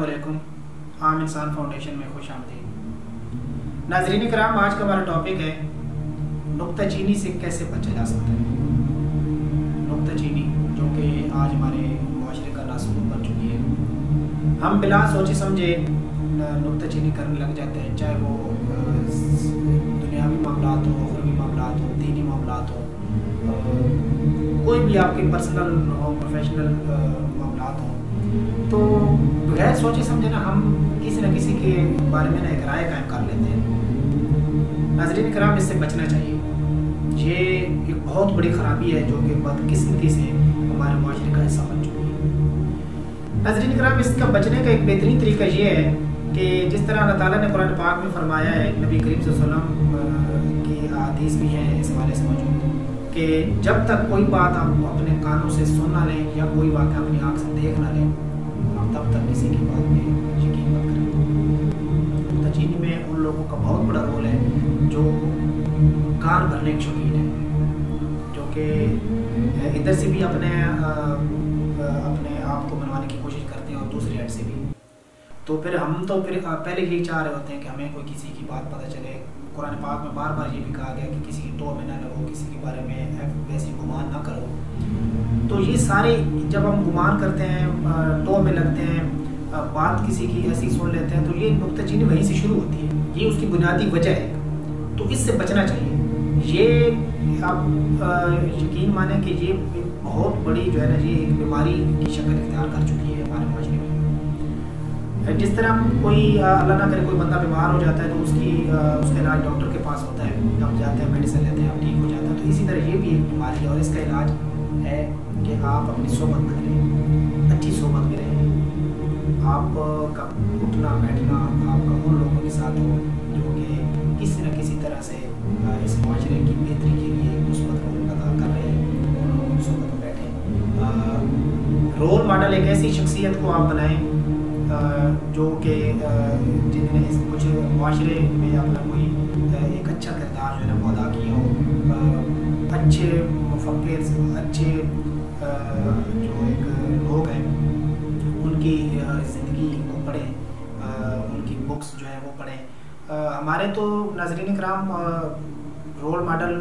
वालेकुम आम इंसान फाउंडेशन में खुश आमदी नाजरीन कराम आज का हमारा टॉपिक है, नुकता चीनी से कैसे बचा जा सकता है? नुकता चीनी, जो कि आज हमारे माशरे का नासूर बन चुकी है। हम बिला सोचे समझे नुकता चीनी करने लग जाते हैं, चाहे वो दुनियावी मामला हो, अखरवी मामला हो, दीनी मामला हो कोई भी आपके पर्सनल हो प्रोफेशनल तो बगैर सोचे समझे ना, हम किसी न किसी के बारे में ना एक राय कायम कर लेते हैं। नाजरीन कराम इससे बचना चाहिए। ये एक बहुत बड़ी खराबी है, जो कि बदकिस्मती से हमारे माशरे का हिस्सा बन चुकी है। नाजरीन कराम इसका बचने का एक बेहतरीन तरीका ये है कि जिस तरह अल्लाह ताला ने कुरान पाक में फरमाया है, नबी करीम वसल्लम की आदीस भी है, इस हवाले से मौजूद कि जब तक कोई बात आप अपने कानों से सुन ना लें या कोई वाक़ अपनी आँख से देख ना लें तब तक किसी की बात में यकीन मत करें। तचीनी में उन लोगों का बहुत बड़ा रोल है जो कान भरने के शौकीन है, जो कि इधर से भी अपने अपने आप को बनवाने की कोशिश करते हैं और दूसरे एंड से भी। तो फिर हम तो फिर पहले यही चाह रहे होते हैं कि हमें कोई किसी की बात पता चले कुरान पाक में बार बार ये भी कहा गया कि किसी की टो में ना लगो, किसी के बारे में वैसी गुमान ना करो। तो ये सारे जब हम गुमान करते हैं टो में लगते हैं बात किसी की ऐसी सुन लेते हैं तो ये नुकतचीनी वहीं से शुरू होती है। ये उसकी बुनियादी वजह है। तो इससे बचना चाहिए। ये आप यकीन माने कि ये बहुत बड़ी जो है ना, ये एक बीमारी की शक्ल इख्तियार कर चुकी है हमारे माशरे में। जिस तरह कोई अल्लाह ना करे कोई बंदा बीमार हो जाता है तो उसकी उसका इलाज डॉक्टर के पास होता है। हम जाते हैं, मेडिसिन लेते हैं ठीक हो जाता है। तो इसी तरह ये भी एक बीमारी है और इसका इलाज है कि आप अपनी सोबत में रहें, अच्छी सोबत में रहें। आपका उठना, बैठना आपका उन लोगों के साथ हो जो कि किसी न किसी तरह से इस माशरे की बेहतरी के लिए मुस्बत रोल अदा कर रहे हैं, उन लोगों की सोबत में बैठें। रोल मॉडल एक ऐसी शख्सियत को आप बनाएँ जो कि जिन्होंने इस कुछ माशरे में अपना कोई एक अच्छा किरदार जो है ना अदा किया हो। अच्छे फ़कीर अच्छे जो एक लोग हैं, उनकी ज़िंदगी को पढ़ें उनकी बुक्स जो है वो पढ़ें। हमारे तो नाजरीन कराम रोल मॉडल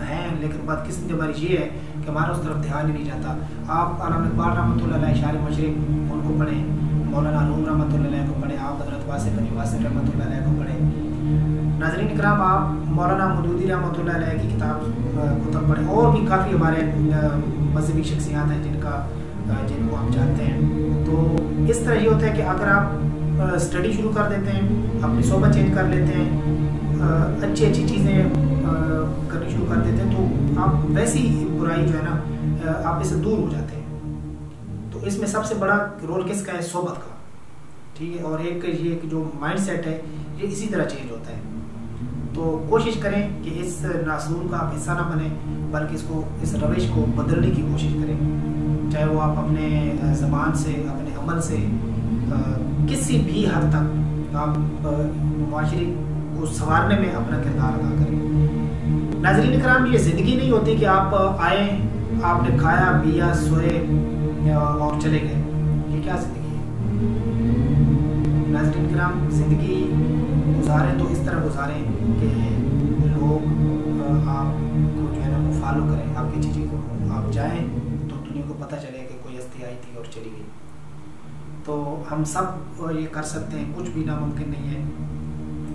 हैं, लेकिन बात किस हमारी ये है कि हमारा उस तरफ़ ध्यान ही नहीं जाता। आप आलम इकबाल रहमत शार मशरक उनको पढ़ें। मौलाना रूम रहमत को पढ़े, आप हज़रत वासिफ अली वासिफ रहमत को पढ़े। नाजरीन कराम आप मौलाना मदूदी रहमत की किताब कुतब पढ़ें। और भी काफ़ी हमारे मजहबी शख्सियात हैं जिनका जिनको हम जानते हैं। तो इस तरह ये होता है कि अगर आप स्टडी शुरू कर देते हैं, अपनी सोबत चेंज कर लेते हैं अच्छी अच्छी चीज़ें करनी शुरू कर देते हैं तो आप वैसी बुराई जो है ना आप इससे दूर हो जाते हैं। तो इसमें सबसे बड़ा रोल किसका है? सोबत का। ठीक है? और एक ये जो माइंड सेट है, ये इसी तरह चेंज होता है। तो कोशिश करें कि इस नासूर का आप हिस्सा ना बने, बल्कि इसको, इस रविश को बदलने की कोशिश करें। चाहे वो आप अपने ज़बान से, अपने अमल से किसी भी हद तक आप माशरे को संवारने में अपना किरदार अदा करें। नाजरीन कराम ये ज़िंदगी नहीं होती कि आप आए, आपने खाया, पिया, सोए और चले गए। ये क्या ज़िंदगी है? नाजरीन कराम ज़िंदगी गुजारें तो इस तरह गुजारें कि लोग आपको जो है ना, वो फॉलो करें, आपकी चीज़ें को। आप जाएँ तो दुनिया को पता चले कि कोई हस्ती आई थी और चली गई। तो हम सब ये कर सकते हैं, कुछ भी नामुमकिन नहीं है।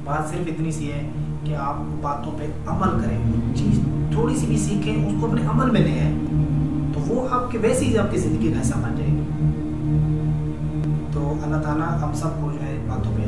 बात सिर्फ़ इतनी सी है कि आप बातों पे अमल करें। चीज़ थोड़ी सी भी सीखें, उसको अपने अमल में ले आए। वो आपके वैसे ही आपकी ज़िंदगी का हिस्सा बन जाएगी। तो अल्लाह ताला हम सबको जो है बातों पे